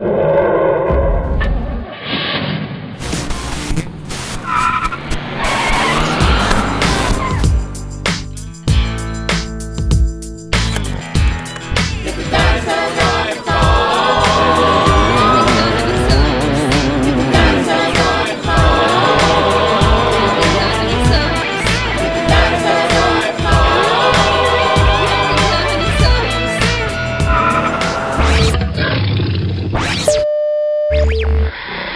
Dinosaurs. Yeah.